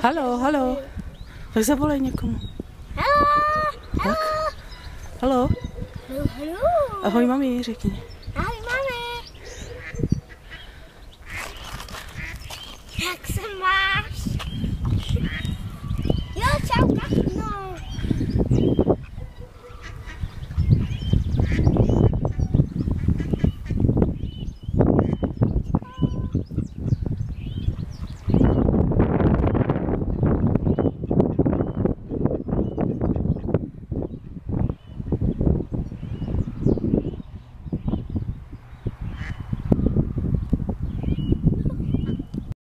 Halo, halo. Tak zavolej někomu. Halo, halo. Halo. Halo, halo. Ahoj mami, řekni. Ahoj mami. Jak se máš? Jo, čau, kachy.